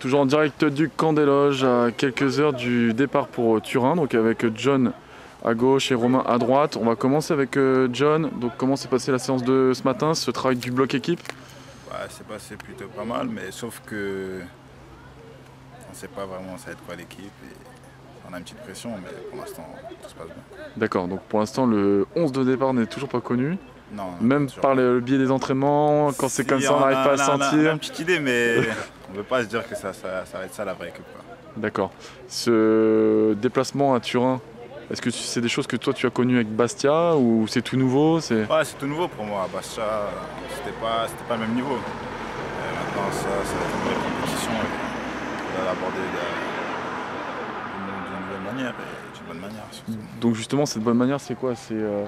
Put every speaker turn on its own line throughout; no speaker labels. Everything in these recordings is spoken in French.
Toujours en direct du camp des loges à quelques heures du départ pour Turin, donc avec John à gauche et Romain à droite. On va commencer avec euh, John. Donc comment s'est passée la séance de ce matin, ce travail du bloc équipe?
Ouais, c'est passé plutôt pas mal, mais sauf que on ne sait pas vraiment ça va être quoi l'équipe. Et on a une petite pression, mais pour l'instant tout se passe bien.
D'accord, donc pour l'instant le 11 de départ n'est toujours pas connu.
Non,
Même par le biais des entraînements, quand c'est comme ça, on n'arrive pas à
a- on a-
sentir.
une petite idée, mais on ne veut pas se dire que ça, ça, ça va être ça la vraie équipe.
D'accord. Ce déplacement à Turin, est-ce que c'est des choses que toi tu as connues avec Bastia ou c'est tout nouveau c'est...
Ouais, c'est tout nouveau pour moi. Bastia, c'était pas, c'était pas le même niveau. Euh, maintenant, ça, ça va être une vraie compétition et on va l'aborder de- d'une nouvelle manière et d'une bonne manière. surtout.
Donc justement, cette bonne manière, c'est quoi? C'est euh,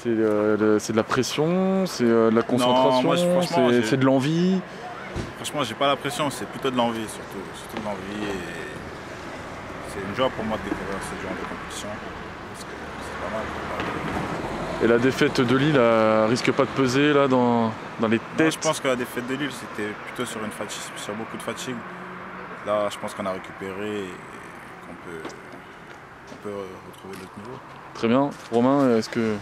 c'est, euh, c'est de la pression, c'est euh, de la concentration,
moi,
c'est de l'envie?
Franchement, j'ai pas la pression, c'est plutôt de l'envie, surtout, surtout de l'envie. Et c'est une joie pour moi de découvrir ce genre de compétition. Parce que c'est pas mal.
Et la défaite de Lille elle risque pas de peser là dans, dans les
Non,
têtes.
je pense que la défaite de Lille, c'était plutôt sur, une fatigue, sur beaucoup de fatigue. Là, je pense qu'on a récupéré et qu'on peut, on peut retrouver notre niveau.
Très bien. Romain, est-ce que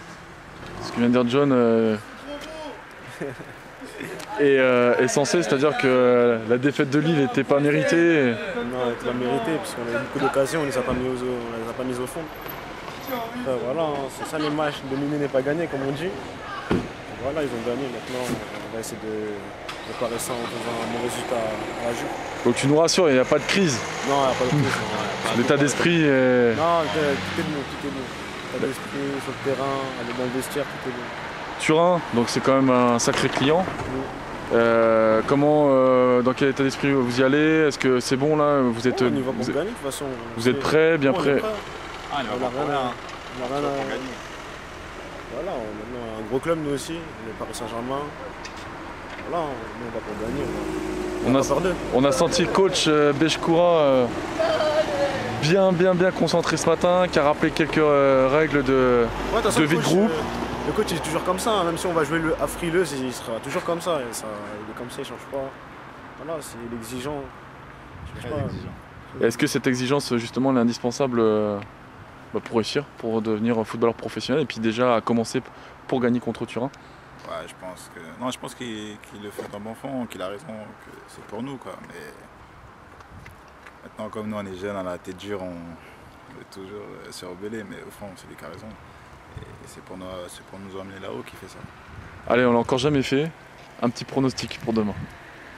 ce que vient de dire John euh, est, euh, est censé, c'est-à-dire que la défaite de Lille n'était pas méritée.
Non, elle était pas mérité, puisqu'on a eu beaucoup d'occasions, on ne les a pas mis au, on les a pas mises au fond. Voilà, hein, c'est ça les matchs, dominer n'est pas gagné, comme on dit. Voilà, ils ont gagné, maintenant on va essayer de réparer ça en faisant un bon résultat à la.
Donc tu nous rassures, il n'y a pas de crise.
Non, il n'y a pas de prise. non.
L'état d'esprit est...
Non, tout est tout est bon, tout est bon. L'état d'esprit, sur le terrain, aller dans le vestiaire, tout est bon.
Turin, donc c'est quand même un sacré client. Euh, comment, euh, dans quel état d'esprit vous y allez? Est-ce que c'est bon là? Vous êtes,
on y va pour
vous, êtes-
gagner, de toute façon.
vous êtes prêts, bien prêts?
Ah,
On n'a rien on rien à- Voilà, on a un gros club nous aussi, est Paris Saint-Germain. Voilà, on nous, on va pour gagner. On
On
va
a-
d'eux.
On a senti coach euh, Bechkoura euh, bien, bien, bien concentré ce matin, qui a rappelé quelques euh, règles de.
Ouais, de le
vie de groupe.
euh, Le coach il est toujours comme ça, hein, même si on va jouer le, à Frileuse, il sera toujours comme ça, et ça. Il est comme ça, il change pas. Voilà, c'est il est exigeant. Il change
Très
pas.
exigeant.
Est-ce que cette exigence, justement, elle est indispensable euh, bah, pour réussir, pour devenir footballeur professionnel, et puis déjà à commencer pour gagner contre Turin?
Ouais, je pense que. Non, je pense qu'il le fait d'un bon fond, qu'il a raison, que c'est pour nous, quoi. Mais maintenant, comme nous, on est jeunes, on a la tête dure, on veut toujours euh, se rebeller, mais au fond, c'est lui qui a raison. Et c'est pour, nous, c'est pour nous emmener là-haut qu'il fait ça.
Allez, on l'a encore jamais fait. Un petit pronostic pour demain.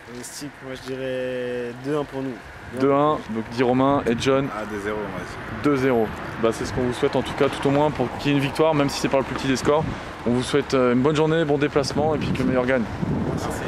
Pronostic, moi je dirais 2-1 pour nous.
2-1, donc dit Romain et John,
Ah, 2-0, moi aussi.
2-0. Bah, c'est ce qu'on vous souhaite en tout cas, tout au moins pour qu'il y ait une victoire, même si c'est par le plus petit des scores. On vous souhaite euh, une bonne journée, bon déplacement et puis que le meilleur gagne.
Merci.